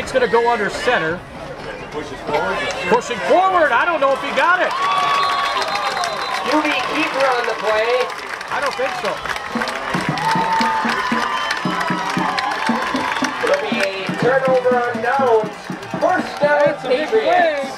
Nate's going to go under center. Pushing forward. I don't know if he got it. QB keeper on the play. I don't think so. It'll be a turnover on downs. First down, Patriots.